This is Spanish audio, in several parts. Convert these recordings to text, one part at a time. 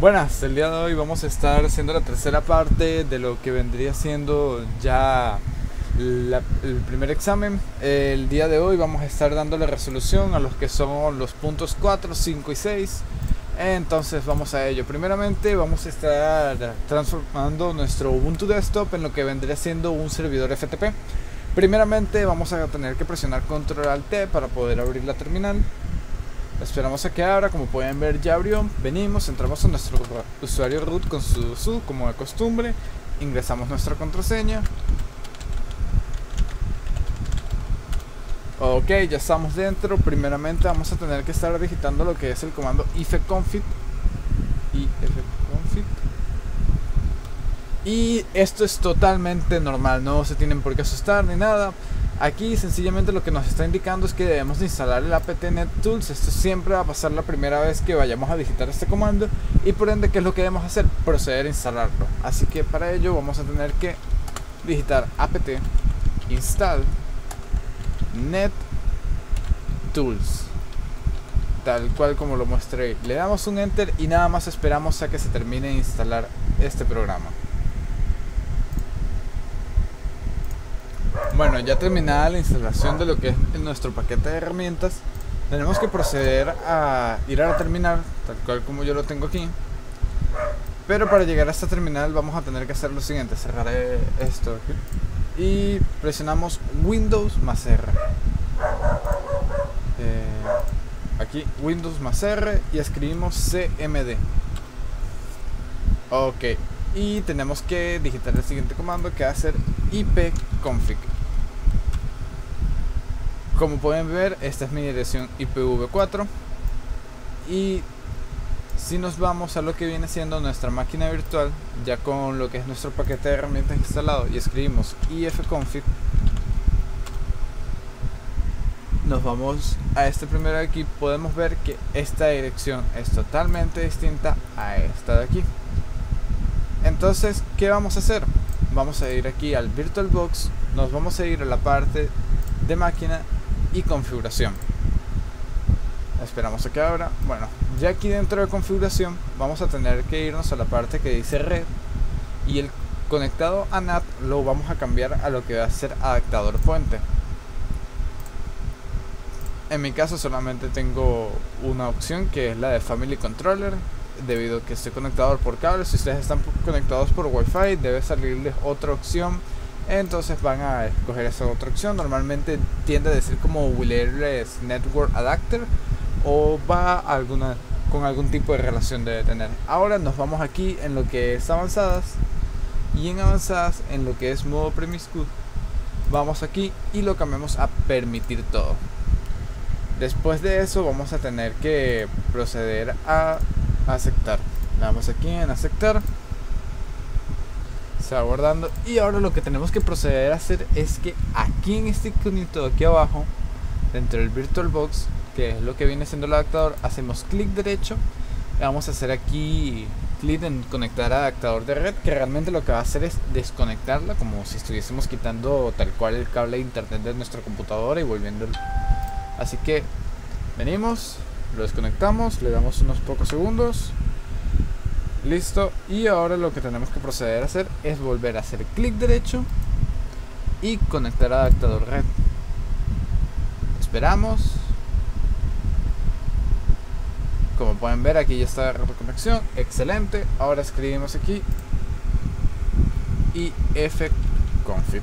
Buenas, el día de hoy vamos a estar haciendo la tercera parte de lo que vendría siendo ya la- el primer examen. El día de hoy vamos a estar dándole resolución a los que son los puntos 4, 5 y 6. Entonces vamos a ello. Primeramente vamos a estar transformando nuestro Ubuntu Desktop en lo que vendría siendo un servidor FTP. Primeramente vamos a tener que presionar Control Alt T para poder abrir la terminal. Esperamos a que abra, como pueden ver ya abrió. Venimos, entramos a nuestro usuario root con su su como de costumbre. Ingresamos nuestra contraseña. Ok, ya estamos dentro. Primeramente vamos a tener que estar digitando lo que es el comando ifconfig. ifconfig. Y esto es totalmente normal, no se tienen por qué asustar ni nada. Aquí sencillamente lo que nos está indicando es que debemos de instalar el apt NetTools. Esto siempre va a pasar la primera vez que vayamos a digitar este comando. Y por ende, ¿qué es lo que debemos hacer? Proceder a instalarlo. Así que para ello vamos a tener que digitar apt install NetTools. Tal cual como lo muestré. Le damos un enter y nada más esperamos a que se termine de instalar este programa. Bueno, ya terminada la instalación de lo que es nuestro paquete de herramientas, tenemos que proceder a ir a la terminal, tal cual como yo lo tengo aquí. Pero para llegar a esta terminal vamos a tener que hacer lo siguiente, cerraré esto aquí y presionamos Windows más R. Eh, aquí Windows más R y escribimos CMD. Ok, y tenemos que digitar el siguiente comando que va a ser ipconfig. Como pueden ver, esta es mi dirección IPv4 y si nos vamos a lo que viene siendo nuestra máquina virtual, ya con lo que es nuestro paquete de herramientas instalado y escribimos ifconfig, nos vamos a este primero de aquí, podemos ver que esta dirección es totalmente distinta a esta de aquí. Entonces, ¿qué vamos a hacer? Vamos a ir aquí al VirtualBox, nos vamos a ir a la parte de máquina configuración. Esperamos a que abra. Bueno, ya aquí dentro de configuración vamos a tener que irnos a la parte que dice red y el conectado a NAT lo vamos a cambiar a lo que va a ser adaptador puente. En mi caso solamente tengo una opción que es la de Family Controller debido a que estoy conectado por cable. Si ustedes están conectados por Wi-Fi debe salirles otra opción. Entonces van a escoger esa otra opción. Normalmente tiende a decir como Wireless Network Adapter o va alguna con algún tipo de relación debe tener. Ahora nos vamos aquí en lo que es avanzadas y en avanzadas en lo que es modo premiscu vamos aquí y lo cambiamos a permitir todo. Después de eso vamos a tener que proceder a aceptar. Le damos aquí en aceptar. Se va guardando. Y ahora lo que tenemos que proceder a hacer es que aquí en este iconito de aquí abajo, dentro del VirtualBox, que es lo que viene siendo el adaptador, hacemos clic derecho. Y vamos a hacer aquí clic en conectar adaptador de red, que realmente lo que va a hacer es desconectarla, como si estuviésemos quitando tal cual el cable de internet de nuestra computadora y volviendo. Así que venimos, lo desconectamos, le damos unos pocos segundos. Listo. Y ahora lo que tenemos que proceder a hacer es volver a hacer clic derecho y conectar adaptador red. Esperamos. Como pueden ver aquí ya está la reconexión. Excelente. Ahora escribimos aquí ifconfig.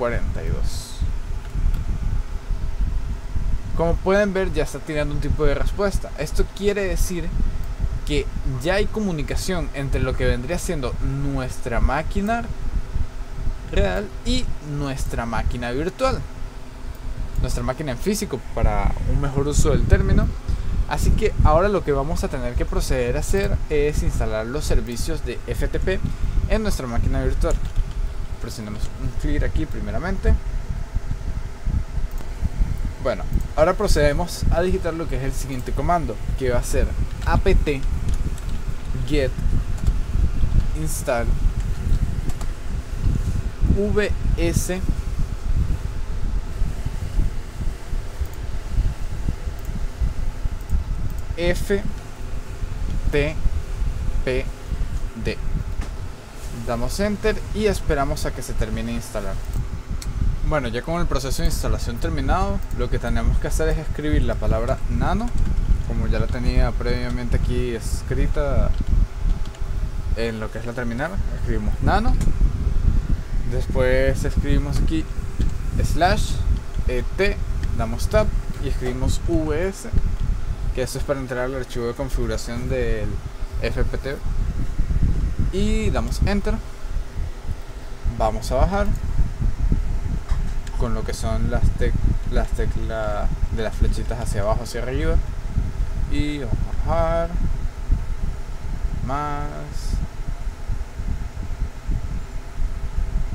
42. Como pueden ver ya está tirando un tipo de respuesta. Esto quiere decir que ya hay comunicación entre lo que vendría siendo nuestra máquina real y nuestra máquina virtual. nuestra máquina en físico para un mejor uso del término. Así que ahora lo que vamos a tener que proceder a hacer es instalar los servicios de FTP en nuestra máquina virtual. Presionamos un clear aquí primeramente. Bueno, ahora procedemos a digitar lo que es el siguiente comando, que va a ser apt get install vs ftpd damos enter y esperamos a que se termine de instalar. Bueno ya con el proceso de instalación terminado lo que tenemos que hacer es escribir la palabra nano como ya la tenía previamente aquí escrita en lo que es la terminal. Escribimos nano. Después escribimos aquí slash et damos tab y escribimos vs que eso es para entrar al archivo de configuración del fpt y damos enter. Vamos a bajar con lo que son las, las teclas de las flechitas hacia abajo hacia arriba. Y vamos a bajar. Más.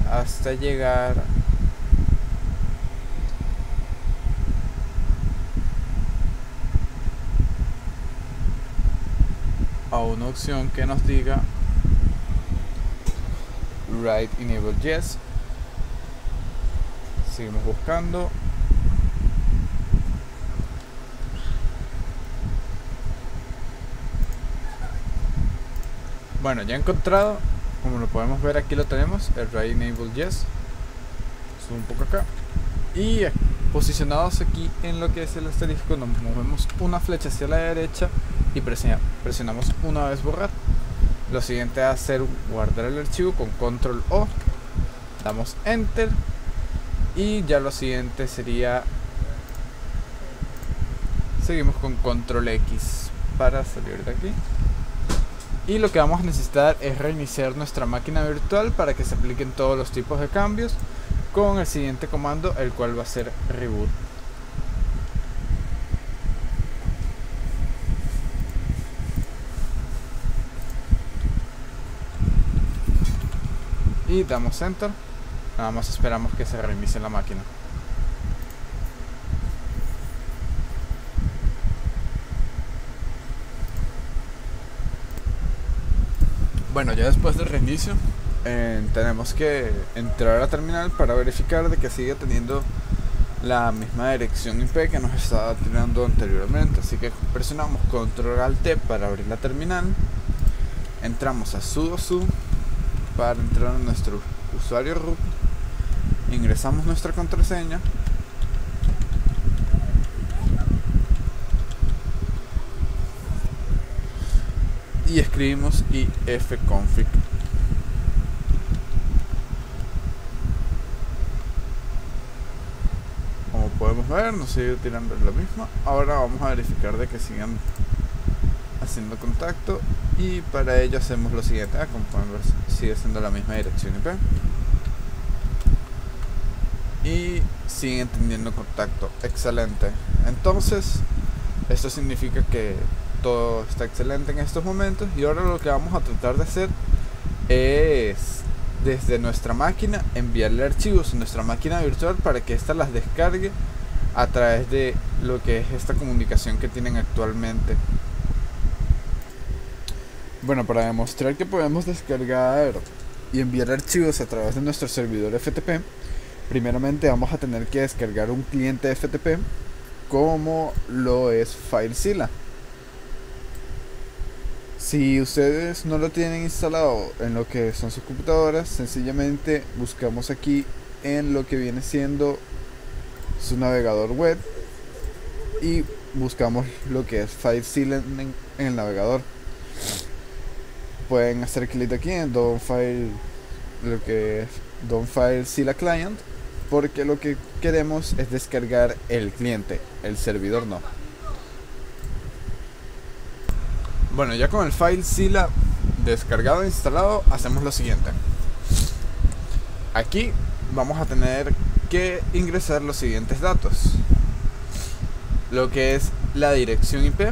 Hasta llegar a una opción que nos diga Write Enable Yes. Seguimos buscando. Bueno ya he encontrado como lo podemos ver aquí lo tenemos el Write Enable Yes. Subo un poco acá. Y posicionados aquí en lo que es el asterisco nos movemos una flecha hacia la derecha y presionamos una vez borrar. Lo siguiente es hacer guardar el archivo con control O. Damos enter. Y ya lo siguiente sería... Seguimos con control X para salir de aquí. Y lo que vamos a necesitar es reiniciar nuestra máquina virtual para que se apliquen todos los tipos de cambios con el siguiente comando, el cual va a ser reboot. Damos enter. Nada más esperamos que se reinicie la máquina. Bueno ya después del reinicio eh, tenemos que entrar a la terminal para verificar de que sigue teniendo la misma dirección IP que nos estaba tirando anteriormente. Así que presionamos control alt T para abrir la terminal. Entramos a sudo su para entrar en nuestro usuario root ingresamos nuestra contraseña. Y escribimos ifconfig como podemos ver nos sigue tirando lo mismo ahora vamos a verificar de que sigan haciendo contacto y para ello hacemos lo siguiente ah, sigue siendo la misma dirección IP y siguen teniendo contacto excelente. Entonces esto significa que todo está excelente en estos momentos y ahora lo que vamos a tratar de hacer es desde nuestra máquina enviarle archivos a nuestra máquina virtual para que ésta las descargue a través de lo que es esta comunicación que tienen actualmente bueno, para demostrar que podemos descargar y enviar archivos a través de nuestro servidor FTP, primeramente vamos a tener que descargar un cliente FTP como lo es FileZilla. Si ustedes no lo tienen instalado en lo que son sus computadoras, sencillamente buscamos aquí en lo que viene siendo su navegador web y buscamos lo que es FileZilla en, en el navegador pueden hacer clic aquí en Don't File lo que es Don't File Sila Client porque lo que queremos es descargar el cliente, el servidor no. Bueno, ya con el file Sila descargado e instalado, hacemos lo siguiente. Aquí vamos a tener que ingresar los siguientes datos. lo que es la dirección IP,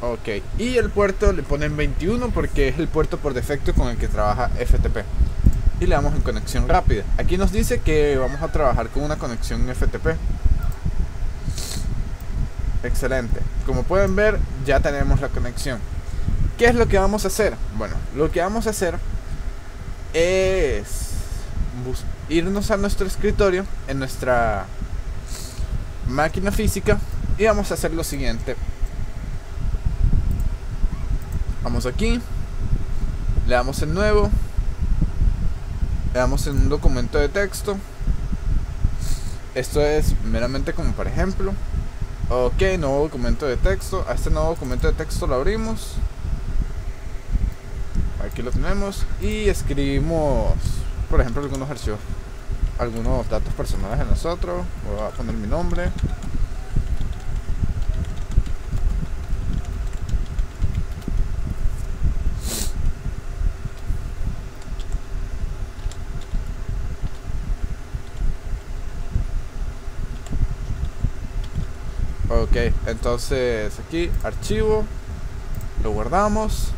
Ok, y el puerto le ponen 21 porque es el puerto por defecto con el que trabaja FTP. Y le damos en conexión rápida. Aquí nos dice que vamos a trabajar con una conexión FTP. Excelente. Como pueden ver, ya tenemos la conexión. ¿Qué es lo que vamos a hacer? Bueno, lo que vamos a hacer es irnos a nuestro escritorio en nuestra máquina física y vamos a hacer lo siguiente. Aquí, le damos en nuevo, le damos en un documento de texto. Esto es meramente como por ejemplo. Ok, nuevo documento de texto. A este nuevo documento de texto lo abrimos aquí lo tenemos y escribimos por ejemplo algunos archivos algunos datos personales de nosotros voy a poner mi nombre Ok, entonces aquí archivo, lo guardamos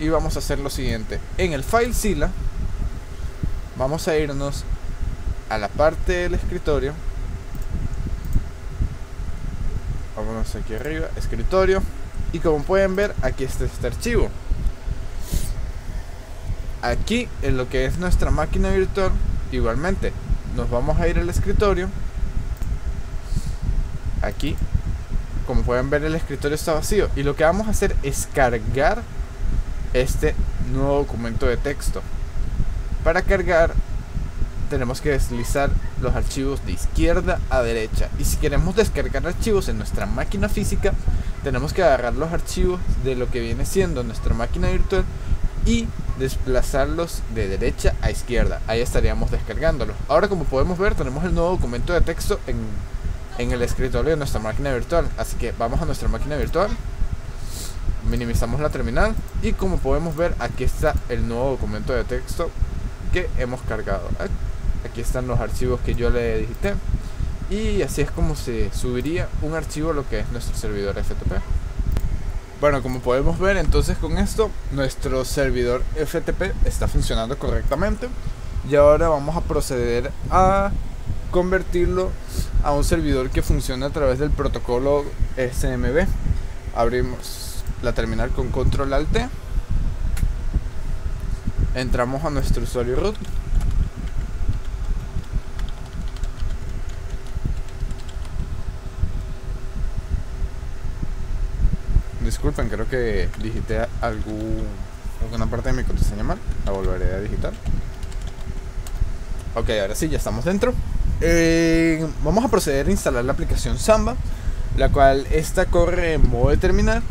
y vamos a hacer lo siguiente. En el file Sila vamos a irnos a la parte del escritorio. Vámonos aquí arriba, escritorio. Y como pueden ver, aquí está este archivo. Aquí en lo que es nuestra máquina virtual, igualmente, nos vamos a ir al escritorio. Aquí, como pueden ver, el escritorio está vacío. Y lo que vamos a hacer es cargar este nuevo documento de texto. Para cargar tenemos que deslizar los archivos de izquierda a derecha. Y si queremos descargar archivos en nuestra máquina física, tenemos que agarrar los archivos de lo que viene siendo nuestra máquina virtual y desplazarlos de derecha a izquierda. Ahí estaríamos descargándolos. Ahora como podemos ver tenemos el nuevo documento de texto en, en el escritorio de nuestra máquina virtual. Así que vamos a nuestra máquina virtual. Minimizamos la terminal y como podemos ver aquí está el nuevo documento de texto que hemos cargado. Aquí están los archivos que yo le digité y así es como se subiría un archivo a lo que es nuestro servidor FTP bueno como podemos ver entonces con esto nuestro servidor FTP está funcionando correctamente. Y ahora vamos a proceder a convertirlo a un servidor que funciona a través del protocolo SMB abrimos la terminal con control alt entramos a nuestro usuario root. Disculpen creo que digité algún, alguna parte de mi contraseña mal. La volveré a digitar. Ok ahora sí ya estamos dentro eh, vamos a proceder a instalar la aplicación Samba la cual esta corre en modo de terminal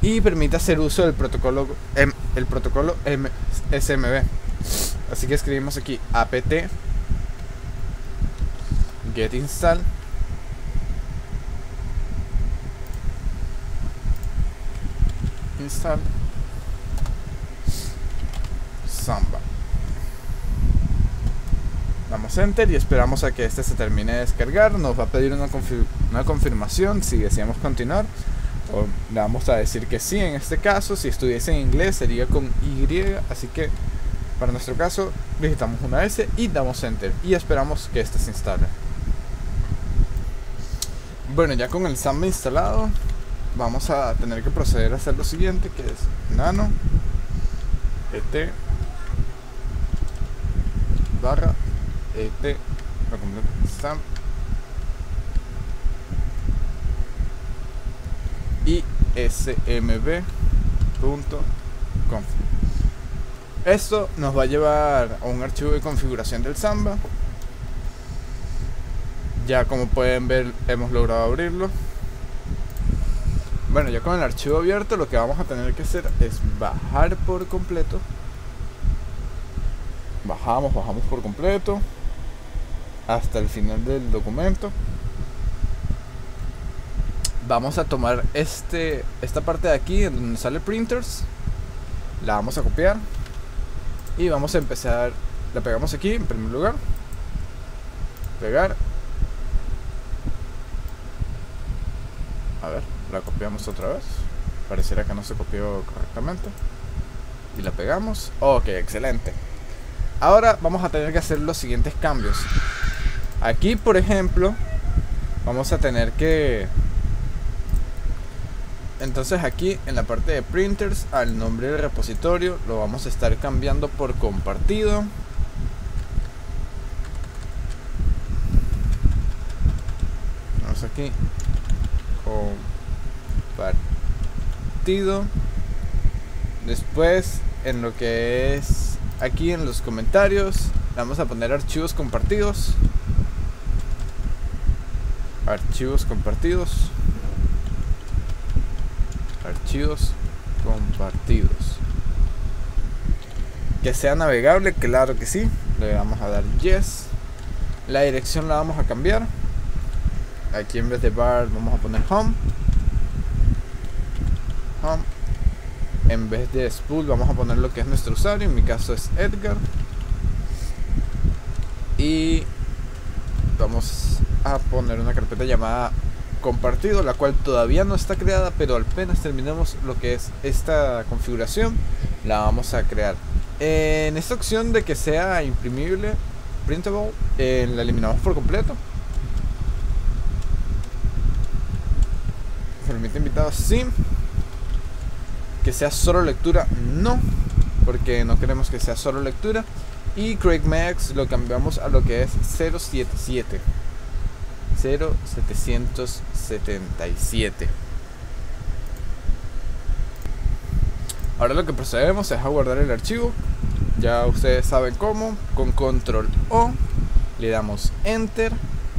y permite hacer uso del protocolo el protocolo SMB. Así que escribimos aquí apt get install install samba. Enter y esperamos a que este se termine de descargar. Nos va a pedir una, una confirmación si deseamos continuar le vamos a decir que sí en este caso. Si estuviese en inglés sería con Y. Así que para nuestro caso visitamos una S y damos enter. Y esperamos que este se instale. Bueno, ya con el Samba instalado, vamos a tener que proceder a hacer lo siguiente, que es nano et barra et ismb.conf. Esto nos va a llevar a un archivo de configuración del Samba. Ya como pueden ver hemos logrado abrirlo. Bueno, ya con el archivo abierto lo que vamos a tener que hacer es bajar por completo. Bajamos, bajamos por completo. Hasta el final del documento. Vamos a tomar este, esta parte de aquí en donde sale printers. La vamos a copiar. Y vamos a empezar. La pegamos aquí en primer lugar. Pegar A ver, la copiamos otra vez. Pareciera que no se copió correctamente. Y la pegamos. Ok, excelente. Ahora vamos a tener que hacer los siguientes cambios. Aquí, por ejemplo, vamos a tener que... Entonces aquí en la parte de printers, al nombre del repositorio, lo vamos a estar cambiando por compartido. Vamos aquí, compartido. Después, en lo que es aquí en los comentarios, vamos a poner archivos compartidos. Archivos compartidos. Archivos compartidos. Que sea navegable, claro que sí. Le vamos a dar yes. La dirección la vamos a cambiar aquí en vez de bar vamos a poner home home en vez de spool vamos a poner lo que es nuestro usuario en mi caso es Edgar y vamos a poner una carpeta llamada compartido la cual todavía no está creada pero apenas terminemos lo que es esta configuración la vamos a crear en esta opción de que sea imprimible printable eh, la eliminamos por completo permite invitados sí. Que sea solo lectura, no. Porque no queremos que sea solo lectura. Y Craig Max lo cambiamos a lo que es 077. 0777. Ahora lo que procedemos es a guardar el archivo. Ya ustedes saben cómo. Con control O le damos enter.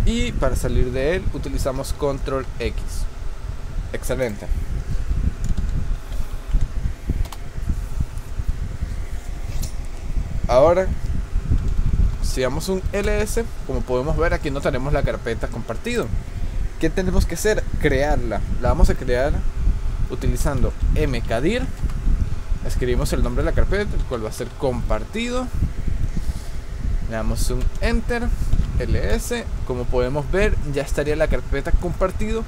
Y para salir de él utilizamos control X. Excelente. Ahora, si damos un ls, como podemos ver aquí no tenemos la carpeta compartido. ¿Qué tenemos que hacer? Crearla. La vamos a crear utilizando mkdir. Escribimos el nombre de la carpeta, el cual va a ser compartido. Le damos un enter, ls. Como podemos ver, ya estaría la carpeta compartido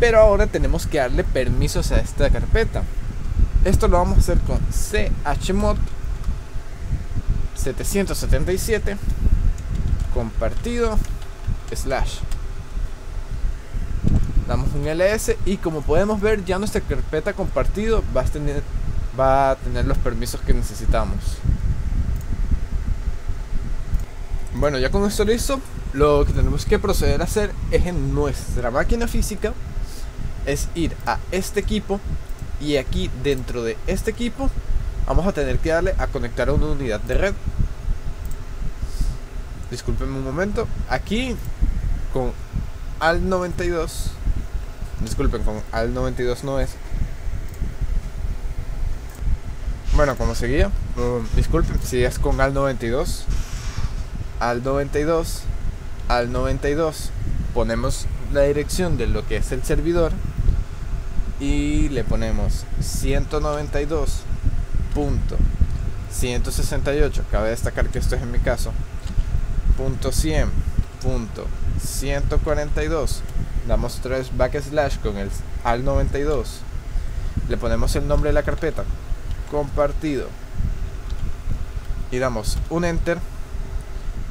pero ahora tenemos que darle permisos a esta carpeta. Esto lo vamos a hacer con chmod 777 compartido slash. Damos un ls y como podemos ver ya nuestra carpeta compartido va a tener, va a tener los permisos que necesitamos. Bueno, ya con esto listo, lo que tenemos que proceder a hacer es en nuestra máquina física es ir a este equipo y aquí dentro de este equipo vamos a tener que darle a conectar a una unidad de red. Disculpenme un momento. Aquí con al 92 disculpen con al 92 no es. Bueno como seguía um, disculpen si es con al 92 al 92 al 92 ponemos la dirección de lo que es el servidor y le ponemos 192.168 cabe destacar que esto es en mi caso punto 100 punto 142 damos tres backslash con el al 92 le ponemos el nombre de la carpeta compartido y damos un enter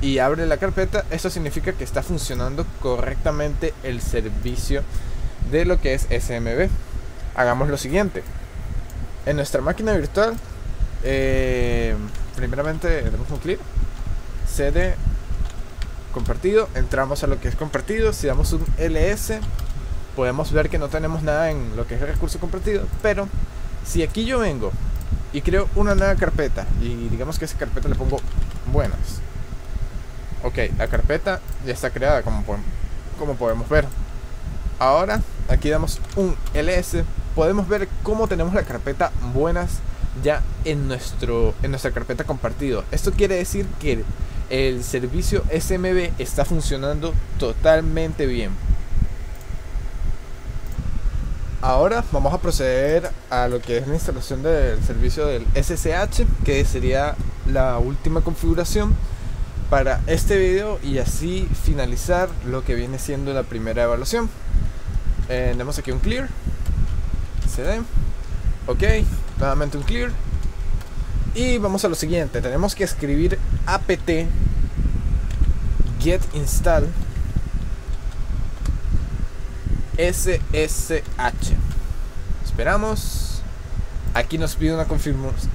y abre la carpeta esto significa que está funcionando correctamente el servicio de lo que es SMB hagamos lo siguiente. En nuestra máquina virtual, eh, primeramente damos un clic, cd compartido, entramos a lo que es compartido, si damos un ls, podemos ver que no tenemos nada en lo que es el recurso compartido, pero si aquí yo vengo y creo una nueva carpeta y digamos que esa carpeta le pongo buenas. Ok, la carpeta ya está creada como como podemos ver. Ahora, aquí damos un ls, podemos ver cómo tenemos la carpeta buenas ya en, nuestro, en nuestra carpeta compartido. Esto quiere decir que el servicio SMB está funcionando totalmente bien. Ahora vamos a proceder a lo que es la instalación del servicio del SSH, que sería la última configuración para este video y así finalizar lo que viene siendo la primera evaluación. Eh, aquí un clear, cd, ok, nuevamente un clear y vamos a lo siguiente, tenemos que escribir apt get install SSH. Esperamos. Aquí nos pide una,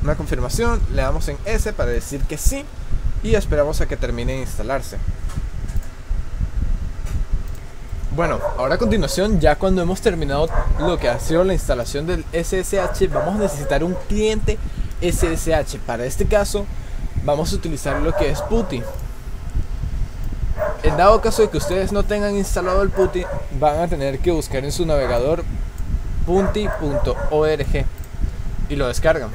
una confirmación. Le damos en S para decir que sí. Y esperamos a que termine de instalarse. Bueno, ahora a continuación, ya cuando hemos terminado lo que ha sido la instalación del SSH, vamos a necesitar un cliente SSH. Para este caso, vamos a utilizar lo que es PuTTY. En dado caso de que ustedes no tengan instalado el PuTTY, van a tener que buscar en su navegador punti.org y lo descargan.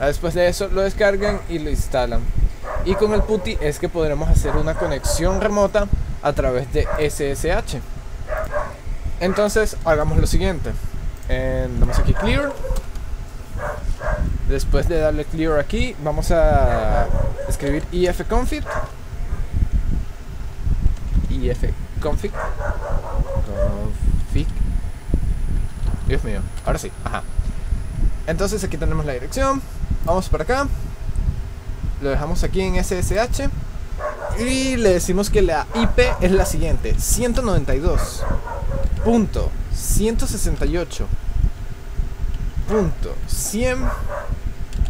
Después de eso lo descargan y lo instalan. Y con el PuTTY es que podremos hacer una conexión remota a través de SSH. Entonces hagamos lo siguiente. damos aquí clear. Después de darle clear aquí, vamos a escribir ifconfig ifconfig config. Dios mío, ahora sí, ajá. Entonces aquí tenemos la dirección. Vamos por acá. Lo dejamos aquí en SSH y le decimos que la IP es la siguiente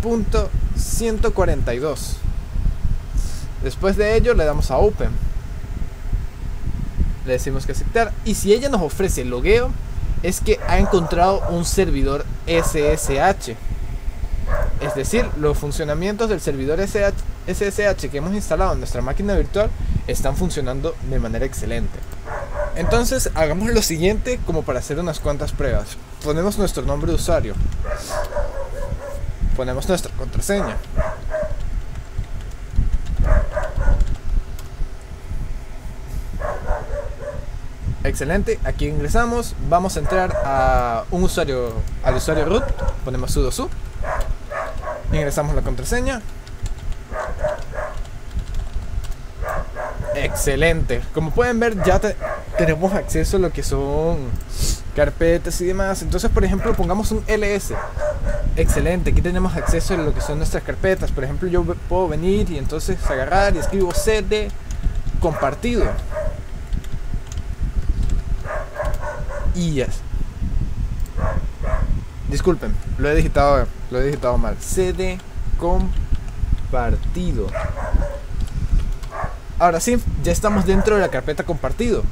192.168.100.142 después de ello le damos a open le decimos que aceptar. Y si ella nos ofrece el logueo, es que ha encontrado un servidor SSH. Es decir, los funcionamientos del servidor SSH que hemos instalado en nuestra máquina virtual están funcionando de manera excelente. Entonces hagamos lo siguiente como para hacer unas cuantas pruebas. Ponemos nuestro nombre de usuario. Ponemos nuestra contraseña. Excelente, aquí ingresamos, vamos a entrar a un usuario, al usuario root, ponemos sudo su, ingresamos la contraseña. Excelente, como pueden ver ya tenemos acceso a lo que son carpetas y demás. Entonces, por ejemplo, pongamos un ls. Excelente, aquí tenemos acceso a lo que son nuestras carpetas. Por ejemplo, yo puedo venir y entonces agarrar y escribo cd compartido y Disculpen, lo he digitado, lo he digitado mal. CD compartido. Ahora sí, ya estamos dentro de la carpeta compartido.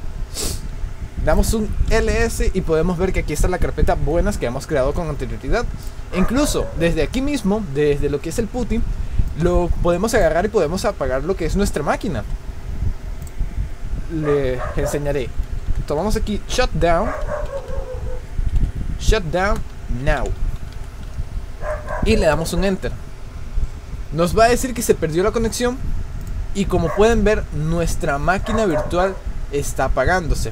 Damos un ls y podemos ver que aquí está la carpeta buenas que hemos creado con anterioridad. incluso desde aquí mismo, desde lo que es el PuTTY, lo podemos agarrar y podemos apagar lo que es nuestra máquina. Les enseñaré. Tomamos aquí shutdown. Shutdown now. Y le damos un enter. Nos va a decir que se perdió la conexión y como pueden ver nuestra máquina virtual está apagándose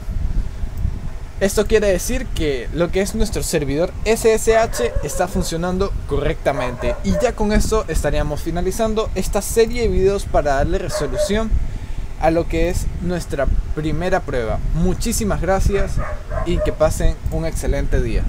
esto quiere decir que lo que es nuestro servidor SSH está funcionando correctamente y ya con esto estaríamos finalizando esta serie de videos para darle resolución a lo que es nuestra primera prueba. Muchísimas gracias y que pasen un excelente día.